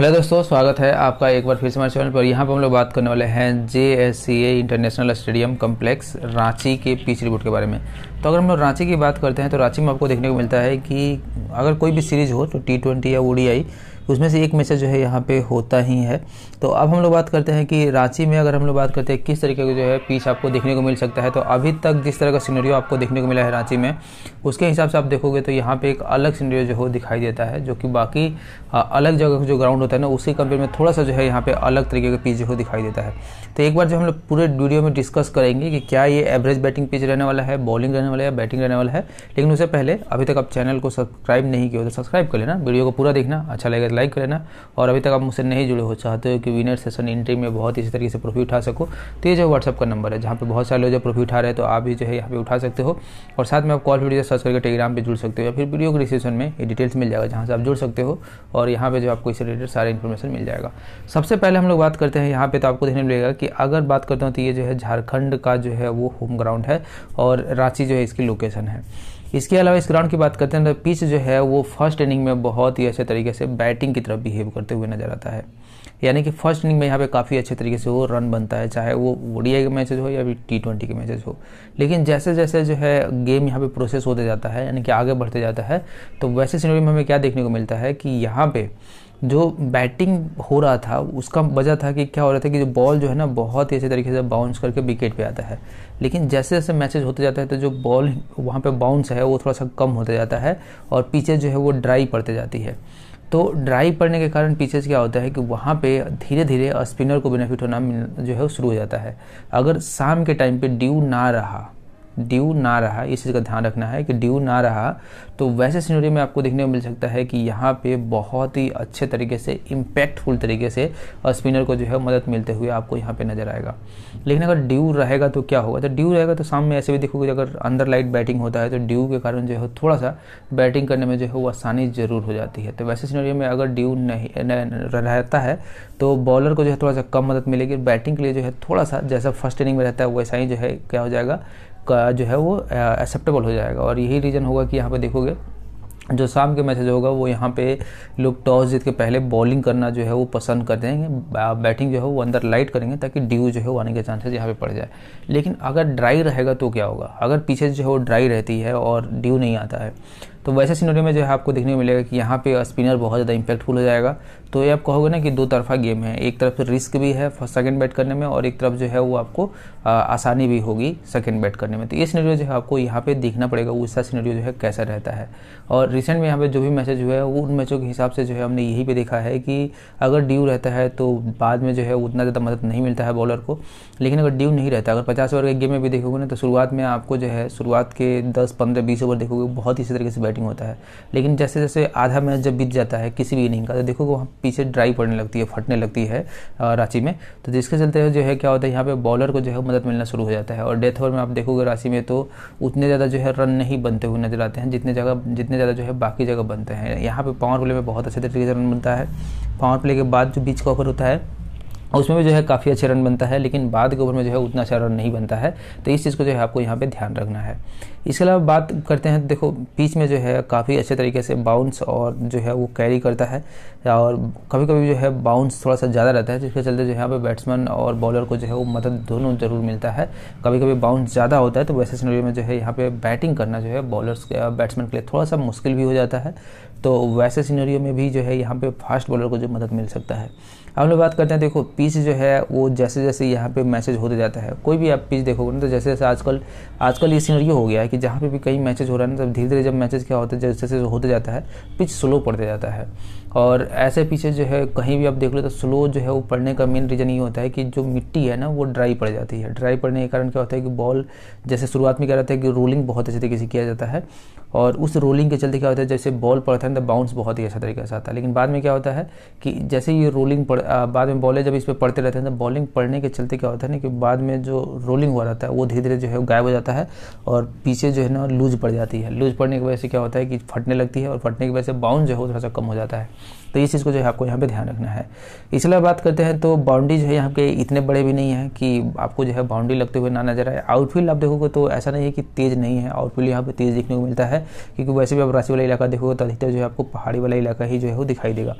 Hello दोस्तों, स्वागत है आपका एक बार फिर से हमारे चैनल पर। यहाँ पर हम लोग बात करने वाले हैं J S C A international stadium complex, Ranchi के पिच रिपोर्ट के बारे में। तो अगर हम लोग रांची की बात करते हैं तो रांची में आपको देखने को मिलता है कि अगर कोई भी सीरीज़ हो तो टी ट्वेंटी या ओडीआई उसमें से एक मैसेज जो है यहाँ पे होता ही है। तो अब हम लोग बात करते हैं कि रांची में अगर हम लोग बात करते हैं, किस तरीके का जो है पीच आपको देखने को मिल सकता है तो अभी तक जिस तरह का सीनरियो आपको देखने को मिला है रांची में, उसके हिसाब से आप देखोगे तो यहाँ पे एक अलग सीनरियो जो हो दिखाई देता है, जो कि बाकी अलग जगह का जो ग्राउंड होता है ना, उसी कंपेयर में थोड़ा सा जो है यहाँ पे अलग तरीके का पिच जो हो दिखाई देता है। तो एक बार जो हम लोग पूरे वीडियो में डिस्कस करेंगे कि क्या ये एवरेज बैटिंग पिच रहने वाला है बॉलिंग रहने वाला है या बैटिंग रहने वाला है, लेकिन उससे पहले अभी तक आप चैनल को सब्सक्राइब नहीं किया तो सब्सक्राइब कर लेना, वीडियो को पूरा देखना अच्छा लगेगा तो लाइक कर लेना, और अभी तक आप मुझसे नहीं जुड़े हो चाहते हो कि विनर सेशन एंट्री में बहुत इसी तरीके से प्रॉफिट उठा सको तो ये जो व्हाट्सअप का नंबर है, जहाँ पे बहुत सारे लोग जो प्रॉफिट उठा रहे तो आप भी जो है यहाँ पे उठा सकते हो, और साथ में आप कॉल वीडियो सर्च करके टेलीग्राम पे जुड़ सकते हो, या फिर वीडियो के डिस्क्रिप्शन में ये डिटेल्स मिल जाएगा जहाँ से आप जुड़ सकते हो, और यहाँ पे जो आपको इससे रिलेटेड सारे इन्फॉर्मेशन मिल जाएगा। सबसे पहले हम लोग बात करते हैं यहाँ पे तो आपको देखने मिलेगा कि अगर बात करते हो तो ये जो है झारखंड का जो है वो होम ग्राउंड है, और रांची जो है इसकी लोकेशन है। इसके अलावा इस ग्राउंड की बात करते हैं तो पिच जो है वो फ़र्स्ट इनिंग में बहुत ही अच्छे तरीके से बैटिंग की तरफ़ बिहेव करते हुए नज़र आता है। यानी कि फ़र्स्ट इनिंग में यहाँ पे काफ़ी अच्छे तरीके से वो रन बनता है, चाहे वो ओडीआई के मैचेज हो या फिर टी ट्वेंटी के मैचेज हो। लेकिन जैसे जैसे जो है गेम यहाँ पे प्रोसेस होते जाता है, यानी कि आगे बढ़ते जाता है तो वैसे सिनेरियो में हमें क्या देखने को मिलता है कि यहाँ पे जो बैटिंग हो रहा था, उसका वजह था कि क्या हो रहा था कि जो बॉल जो है ना, बहुत ही अच्छे तरीके से बाउंस करके विकेट पे आता है। लेकिन जैसे जैसे मैचेज होते जाता है तो जो बॉल वहाँ पे बाउंस है, वो थोड़ा सा कम होते जाता है और पीछे जो है वो ड्राई पड़ते जाती है। तो ड्राइव पड़ने के कारण पीछे क्या होता है कि वहाँ पे धीरे धीरे स्पिनर को बेनिफिट होना जो है शुरू हो जाता है। अगर शाम के टाइम पे ड्यू ना रहा ड्यू ना रहा, इस चीज़ का ध्यान रखना है कि ड्यू ना रहा तो वैसे सिनेरियो में आपको देखने को मिल सकता है कि यहाँ पे बहुत ही अच्छे तरीके से इम्पैक्टफुल तरीके से स्पिनर को जो है मदद मिलते हुए आपको यहाँ पे नज़र आएगा। लेकिन अगर ड्यू रहेगा तो क्या होगा? तो ड्यू रहेगा तो सामने ऐसे भी देखोगे अगर अंडर लाइट बैटिंग होता है तो ड्यू के कारण जो है थोड़ा सा बैटिंग करने में जो है वो आसानी ज़रूर हो जाती है। तो वैसे सिनेरियो में अगर ड्यू नहीं रहता है तो बॉलर को जो है थोड़ा सा कम मदद मिलेगी बैटिंग के लिए जो है थोड़ा सा जैसा फ़र्स्ट इनिंग में रहता है वैसा ही जो है क्या हो जाएगा का जो है वो एक्सेप्टेबल हो जाएगा। और यही रीज़न होगा कि यहाँ पे देखोगे, जो शाम के मैसेज होगा, वो यहाँ पे लोग टॉस जीत के पहले बॉलिंग करना जो है वो पसंद कर देंगे बैटिंग जो है वो अंदर लाइट करेंगे ताकि ड्यू जो है वो आने के चांसेस यहाँ पे पड़ जाए। लेकिन अगर ड्राई रहेगा तो क्या होगा? अगर पीछे जो है वो ड्राई रहती है और ड्यू नहीं आता है तो वैसे सिनेरियो में जो है आपको देखने को मिलेगा कि यहाँ पे स्पिनर बहुत ज़्यादा इम्पैक्टफुल हो जाएगा। तो ये आप कहोगे ना कि दो तरफा गेम है। एक तरफ़ रिस्क भी है सेकंड बैट करने में और एक तरफ़ जो है वो आपको आ, आसानी भी होगी सेकेंड बैट करने में। तो ये सिनेरियो जो है आपको यहाँ पे देखना पड़ेगा उसका सिनेरियो जो है कैसा रहता है। और रिसेंट में यहाँ पे जो भी मैचेज हुआ है वो उन मैचों के हिसाब से जो है हमने यही पे देखा है कि अगर ड्यू रहता है तो बाद में जो है उतना ज़्यादा मदद नहीं मिलता है बॉलर को। लेकिन अगर ड्यू नहीं रहता अगर पचास ओवर के गेम में भी देखोगे ना तो शुरुआत में आपको जो है शुरुआत के दस पंद्रह बीस ओवर देखोगे बहुत इसी तरीके से बैटिंग होता है। लेकिन जैसे जैसे आधा मैच जब बीत जाता है किसी भी इनिंग का तो देखो वहाँ पीछे ड्राई पड़ने लगती है, फटने लगती है रांची में। तो जिसके चलते जो है, क्या होता है, यहाँ पे बॉलर को जो है मदद मिलना शुरू हो जाता है। और डेथ ओवर में आप देखोगे रांची में तो उतने ज़्यादा जो है रन नहीं बनते हुए नज़र आते हैं, जितने जगह, जितने ज़्यादा जो है, बाकी जगह बनते हैं। यहाँ पे पावर प्ले में बहुत अच्छे तरीके से रन बनता है। पावर प्ले के बाद जो बीच का ओवर होता है, उसमें भी जो है, काफ़ी अच्छे रन बनता है, लेकिन बाद के ओवर में जो है, उतना अच्छा रन नहीं बनता है। तो इस चीज़ को जो है, आपको यहाँ पे ध्यान रखना है। इसके अलावा बात करते हैं, देखो पिच में जो है काफ़ी अच्छे तरीके से बाउंस और जो है वो कैरी करता है और कभी कभी जो है बाउंस थोड़ा सा ज़्यादा रहता है, जिसके चलते जो है यहाँ पे बैट्समैन और बॉलर को जो है वो मदद दोनों ज़रूर मिलता है। कभी कभी बाउंस ज़्यादा होता है तो वैसे सिनेरियो में जो है यहाँ पे बैटिंग करना जो है बॉलर्स बैट्समैन के लिए थोड़ा सा मुश्किल भी हो जाता है। तो वैसे सिनेरियो में भी जो है यहाँ पे फास्ट बॉलर को जो मदद मिल सकता है। अब लोग बात करते हैं, देखो पिच जो है वो जैसे जैसे यहाँ पे मैसेज होते जाता है। कोई भी आप पिच देखोगे ना तो जैसे जैसे आजकल आजकल ये सीनरियो हो गया है कि जहाँ पे भी कई मैचेज हो रहा है ना तो धीरे धीरे जब मैचेज क्या होता है, जैसे जैसे होते जाता है पिच स्लो पड़ते जाता है। और ऐसे पीछे जो है, कहीं भी आप देख लो तो स्लो जो है, वो पड़ने का मेन रीज़न ये होता है कि जो मिट्टी है ना, वो ड्राई पड़ जाती है। ड्राई पड़ने के कारण क्या होता है कि बॉल जैसे शुरुआत में क्या रहता है कि रोलिंग बहुत अच्छे तरीके से किया जाता है, और उस रोलिंग के चलते क्या होता है, जैसे बॉल पड़ता है तो बाउंस बहुत ही अच्छा तरीके से आता है। लेकिन बाद में क्या होता है कि जैसे ये रोलिंग पड़ बाद में बॉलें जब इस पर पड़ते रहते हैं तो बॉलिंग पड़ने के चलते क्या होता है ना कि बाद में जो रोलिंग हुआ रहता है, वो धीरे धीरे जो है गायब हो जाता है, और पीछे जो है ना लूज पड़ जाती है। लूज पड़ने की वजह से क्या होता है कि फटने लगती है और फटने की वजह से बाउंड जो है थोड़ा सा कम हो जाता है। तो इस चीज़ को जो है आपको यहाँ पे ध्यान रखना है। इसलिए बात करते हैं तो बाउंड्री जो है यहाँ के इतने बड़े भी नहीं है कि आपको जो है बाउंड्री लगते हुए ना नज़र आए। आउटफील्ड आप देखोगे तो ऐसा नहीं है कि तेज़ नहीं है। आउटफील्ड यहाँ पे तेज़ देखने को मिलता है, क्योंकि वैसे भी आप राशि वाला इलाका देखोगे तो अधिकतर जो है आपको पहाड़ी वाला इलाका ही जो है वो दिखाई देगा।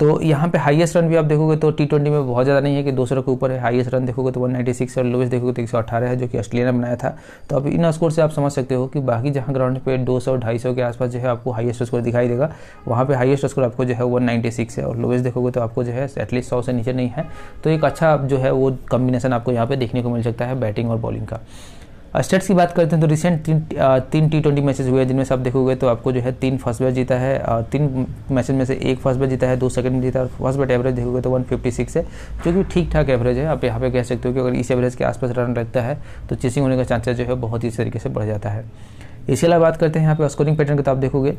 तो यहाँ पे हाईएस्ट रन भी आप देखोगे तो टी ट्वेंटी में बहुत ज़्यादा नहीं है कि दो सौ के ऊपर है। हाईएस्ट रन देखोगे तो 196 और लोवेस्ट देखोगे तो एक सौ अठारह है, जो कि ऑस्ट्रेलिया ने बनाया था। तो अब इन स्कोर से आप समझ सकते हो कि बाकी जहाँ ग्राउंड पे 200 250 के आसपास जो है आपको हाईएस्ट स्कोर दिखाई देगा। वहाँ पे हाईएस्ट स्कोर आपको जो है वन है और लोवेस्ट देखोगे तो आपको जो है एटलीस्ट सौ से नीचे नहीं है। तो एक अच्छा जो है वो कम्बिनेशन आपको यहाँ पे देखने को मिल सकता है बैटिंग और बॉलिंग का। स्टेट्स की बात करते हैं तो रिसेंट तीन तीन टी ट्वेंटी मैचेज हुए हैं, जिनमें से आप देखोगे तो आपको जो है तीन फ़र्स्ट बैच जीता है तीन मैचेस में से एक फ़र्स्ट बैच जीता है, दो सेकंड में जीता है फ़र्स्ट बैट एवरेज देखोगे तो 156 है, जो कि ठीक ठाक एवरेज है। आप यहाँ पे कह सकते हो कि अगर इस एवरेज के आसपास रन लगता है तो चेसिंग होने का चांसेस जो है बहुत ही तरीके से बढ़ जाता है। इसके अलावा बात करते हैं यहाँ पे स्कोरिंग पैटर्न की तो आप देखोगे,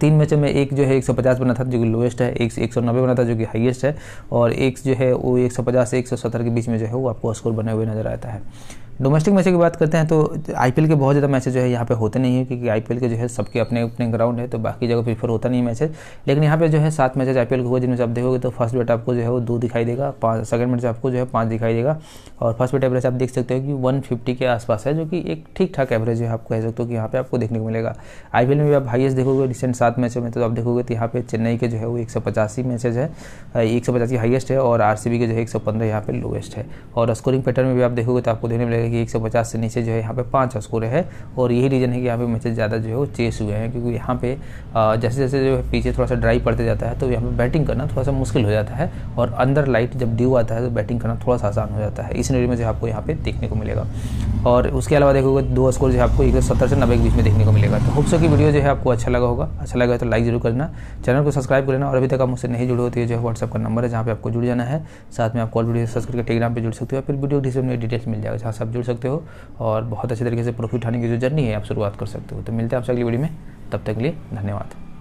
तीन मैचों में एक जो है 150 बना था, जो कि लोएस्ट है, एक एक बना था, जो कि हाईएस्ट है, और एक जो है वो 150 से 170 के बीच में जो है वो आपको स्कोर बने हुए नज़र आता है। डोमेस्टिक मैचों की बात करते हैं तो आईपीएल के बहुत ज़्यादा मैचेज जो है यहाँ पे होते नहीं है, क्योंकि आईपीएल के जो है सबके अपने अपने ग्राउंड है तो बाकी जगह प्रीफर होता नहीं है मैचेज लेकिन यहाँ पे जो है सात मैचेज आईपीएल के हुए, जिनमें आप देखोगे तो फ़र्स्ट बेट आपको जो है वो दो दिखाई देगा, पाँच सेकंड मैच आपको जो है पाँच दिखाई देगा। और फ़र्स्ट बेट एवरेज आप देख सकते हो कि वन के आसपास है, जो कि एक ठीक ठाक एवरेज है आप कह सकते हो कि यहाँ पे आपको देखने को मिलेगा। आईपीएल में भी आप हाइएस्ट देखोगे रिसेंट सात मैचों में तो आप देखोगे तो यहाँ पे चेन्नई के जो है वो एक मैचेज है एक सौ पचासी हाइएस्ट है और आरसीबी के जो है एक सौ पंद्रह यहाँ पे लोएस्ट है। और स्कोरिंग पैटर्न में भी आप देखोगे तो आपको देखने मिलेगा कि एक सौ पचास से नीचे जो है यहाँ पे पाँच स्कोर है और यही रीज़न है कि यहाँ पे मैचेज ज़्यादा जो है वो चेस हुए हैं क्योंकि यहाँ पे जैसे जैसे जो है पीछे थोड़ा सा ड्राई पड़ते जाता है तो यहाँ पे बैटिंग करना थोड़ा सा मुश्किल हो जाता है और अंदर लाइट जब ड्यू आता है तो बैटिंग करना थोड़ा सा आसान हो जाता है। इस नरी में जो आपको यहाँ पे देखने को मिलेगा। और उसके अलावा देखोगे दो स्कोर जो है आपको एक सौ सत्तर से नब्बे के बीच में देखने को मिलेगा। तो होप्सो की वीडियो जो है आपको अच्छा लगा होगा। अच्छा लगा तो लाइक ज़रूर करना। चैनल को सब्सक्राइब कर लेना और अभी तक आप मुझसे नहीं जुड़े होती है जो है व्हाट्सअप का नंबर है जहाँ पे आपको जुड़ जाना है। साथ में आप कॉल वीडियो सर्च करके टेलीग्राम पर जुड़ सकते हो फिर वीडियो डिस्क्रिप्शन में डिटेल्स मिल जाएगा जहाँ से आप जुड़ सकते हो और बहुत अच्छे तरीके से प्रॉफिट उठाने की जो जर्नी है, आप शुरुआत कर सकते हो। तो मिलते हैं आपसे अगली वीडियो में। तब तक के लिए धन्यवाद।